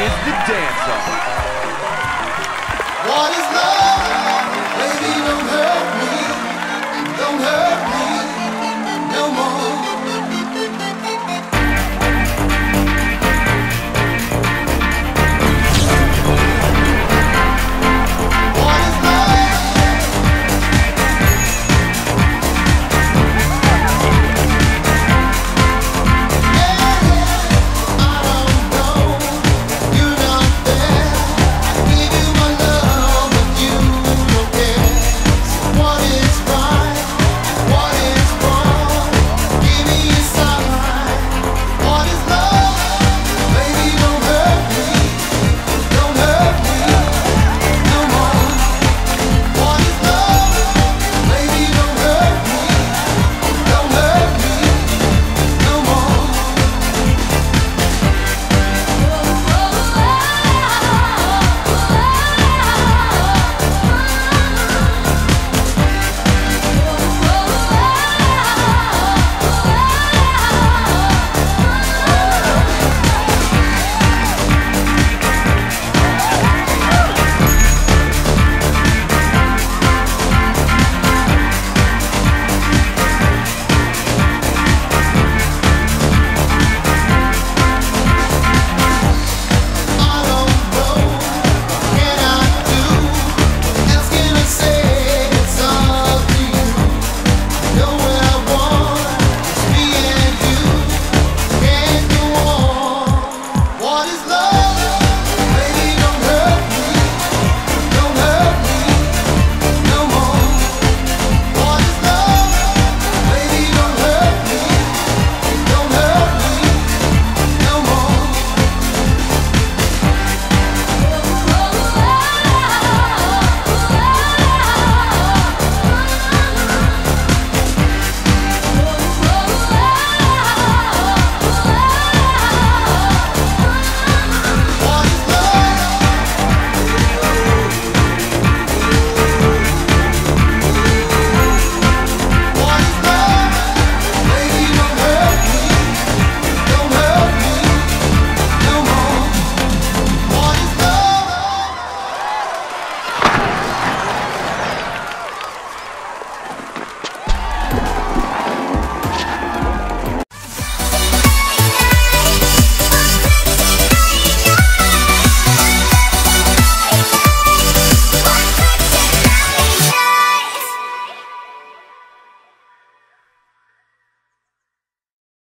is the dance off. What is? What is love.